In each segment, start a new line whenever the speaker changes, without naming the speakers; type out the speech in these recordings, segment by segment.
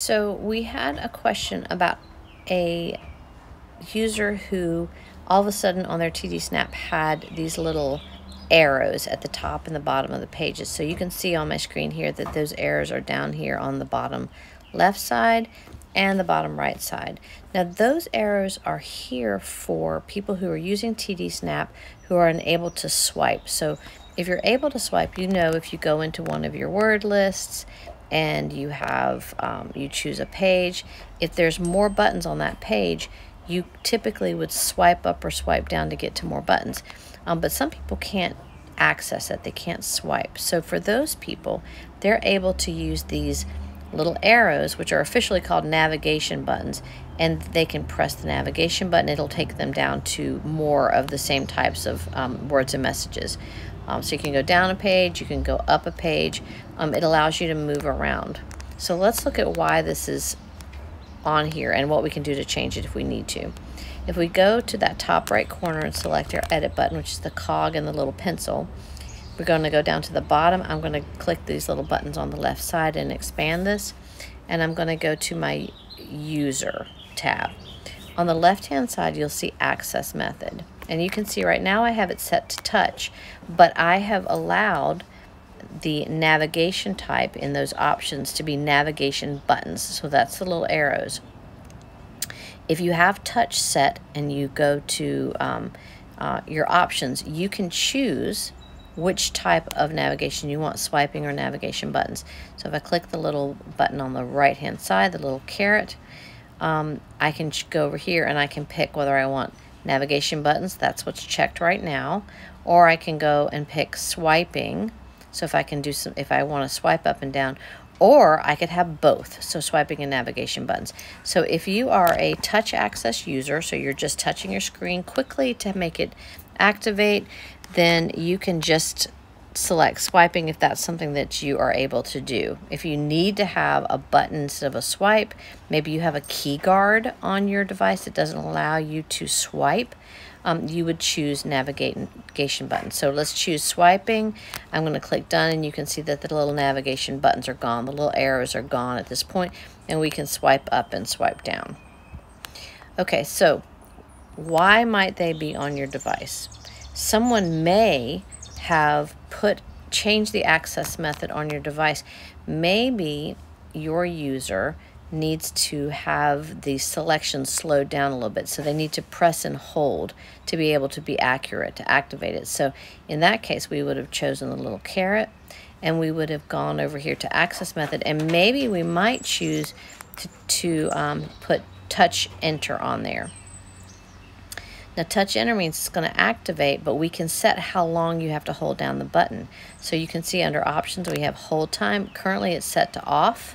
So we had a question about a user who all of a sudden on their TD Snap had these little arrows at the top and the bottom of the pages. So you can see on my screen here that those arrows are down here on the bottom left side and the bottom right side. Now those arrows are here for people who are using TD Snap who are unable to swipe. So if you're able to swipe, you know if you go into one of your word lists and you have, um, you choose a page, if there's more buttons on that page, you typically would swipe up or swipe down to get to more buttons. Um, but some people can't access it, they can't swipe. So for those people, they're able to use these little arrows, which are officially called navigation buttons, and they can press the navigation button. It'll take them down to more of the same types of um, words and messages. Um, so you can go down a page, you can go up a page. Um, it allows you to move around. So let's look at why this is on here and what we can do to change it if we need to. If we go to that top right corner and select our edit button, which is the cog and the little pencil, we're going to go down to the bottom. I'm going to click these little buttons on the left side and expand this. And I'm going to go to my user tab. On the left hand side, you'll see access method. And you can see right now I have it set to touch, but I have allowed the navigation type in those options to be navigation buttons. So that's the little arrows. If you have touch set and you go to um, uh, your options, you can choose which type of navigation you want, swiping or navigation buttons. So if I click the little button on the right hand side, the little caret, um, I can go over here and I can pick whether I want navigation buttons, that's what's checked right now, or I can go and pick swiping, so if I can do some, if I want to swipe up and down, or I could have both, so swiping and navigation buttons. So if you are a touch access user, so you're just touching your screen quickly to make it activate, then you can just select swiping if that's something that you are able to do. If you need to have a button instead of a swipe, maybe you have a key guard on your device that doesn't allow you to swipe, um, you would choose navigation button. So let's choose swiping. I'm going to click done and you can see that the little navigation buttons are gone. The little arrows are gone at this point and we can swipe up and swipe down. Okay, so why might they be on your device? Someone may have put change the access method on your device. Maybe your user needs to have the selection slowed down a little bit. So they need to press and hold to be able to be accurate, to activate it. So in that case, we would have chosen the little caret and we would have gone over here to access method. And maybe we might choose to, to um, put touch enter on there. Now touch enter means it's going to activate, but we can set how long you have to hold down the button. So you can see under options we have hold time. Currently it's set to off,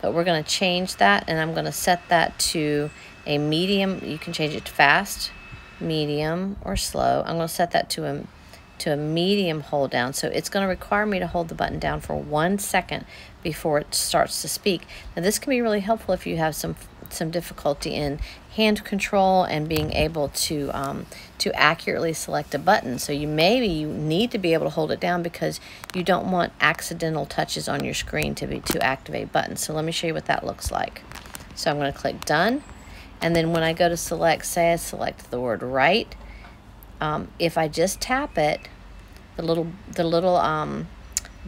but we're going to change that and I'm going to set that to a medium. You can change it to fast, medium, or slow. I'm going to set that to a to a medium hold down. So it's going to require me to hold the button down for one second before it starts to speak. Now this can be really helpful if you have some some difficulty in hand control and being able to um, to accurately select a button. So you maybe you need to be able to hold it down because you don't want accidental touches on your screen to be to activate buttons. So let me show you what that looks like. So I'm going to click done. And then when I go to select, say I select the word right, um, if I just tap it, the little the little um,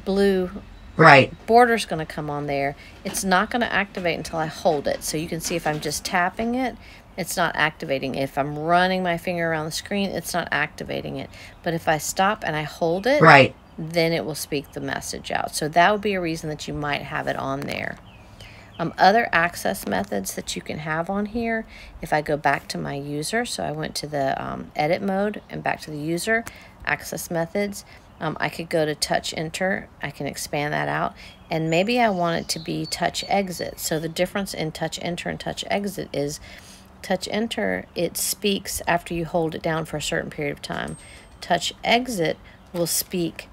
blue
Right.
Border's going to come on there. It's not going to activate until I hold it. So you can see if I'm just tapping it, it's not activating. If I'm running my finger around the screen, it's not activating it. But if I stop and I hold it,
right.
then it will speak the message out. So that would be a reason that you might have it on there. Um, other access methods that you can have on here, if I go back to my user, so I went to the um, edit mode and back to the user, access methods, um, I could go to touch enter. I can expand that out. And maybe I want it to be touch exit. So the difference in touch enter and touch exit is touch enter, it speaks after you hold it down for a certain period of time. Touch exit will speak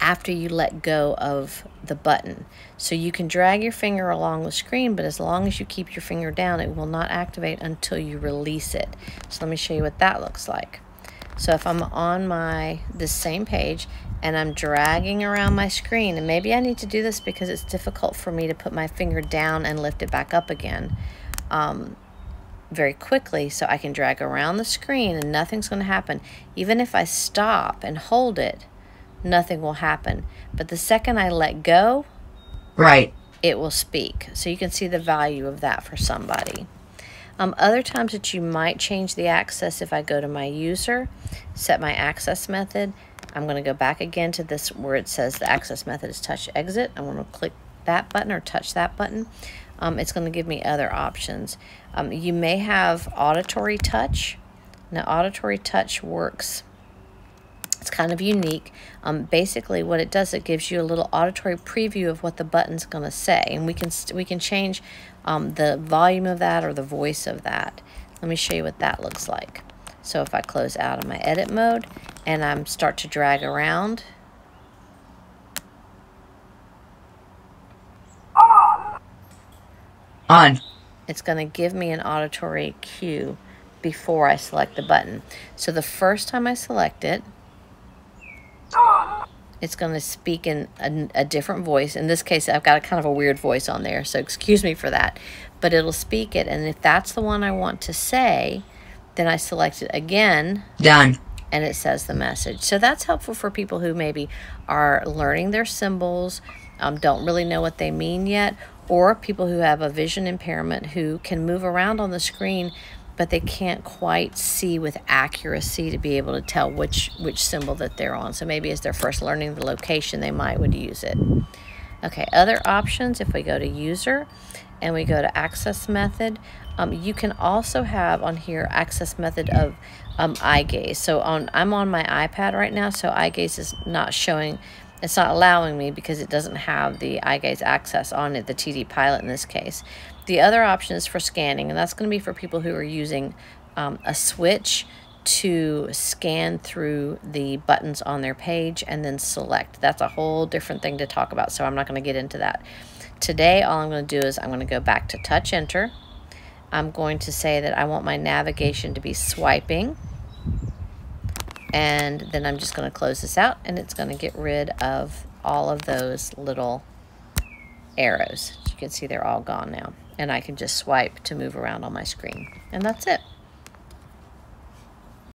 after you let go of the button. So you can drag your finger along the screen, but as long as you keep your finger down, it will not activate until you release it. So let me show you what that looks like. So if I'm on my the same page and I'm dragging around my screen. And maybe I need to do this because it's difficult for me to put my finger down and lift it back up again um, very quickly. So I can drag around the screen and nothing's going to happen. Even if I stop and hold it, nothing will happen. But the second I let go,
right,
it will speak. So you can see the value of that for somebody. Um, other times that you might change the access if I go to my user, set my access method. I'm going to go back again to this where it says the access method is touch exit. I'm going to click that button or touch that button. Um, it's going to give me other options. Um, you may have auditory touch. Now auditory touch works it's kind of unique. Um, basically, what it does, it gives you a little auditory preview of what the button's going to say, and we can we can change um, the volume of that or the voice of that. Let me show you what that looks like. So if I close out of my edit mode and I start to drag around,
on.
It's going to give me an auditory cue before I select the button. So the first time I select it, it's going to speak in a, a, different voice. In this case, I've got a kind of a weird voice on there, so excuse me for that. But it'll speak it, and if that's the one I want to say, then I select it again.
Done.
And it says the message. So that's helpful for people who maybe are learning their symbols, um, don't really know what they mean yet, or people who have a vision impairment who can move around on the screen but they can't quite see with accuracy to be able to tell which which symbol that they're on. So maybe as they're first learning the location, they might would use it. Okay, other options, if we go to user and we go to access method, um, you can also have on here access method of um, eye gaze. So on I'm on my iPad right now, so eye gaze is not showing, it's not allowing me because it doesn't have the eye gaze access on it, the TD Pilot in this case. The other option is for scanning, and that's going to be for people who are using um, a switch to scan through the buttons on their page and then select. That's a whole different thing to talk about, so I'm not going to get into that. Today, all I'm going to do is I'm going to go back to touch enter. I'm going to say that I want my navigation to be swiping. And then I'm just going to close this out and it's going to get rid of all of those little arrows. You can see, they're all gone now and I can just swipe to move around on my screen. And that's it.